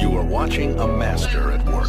You are watching a master at work.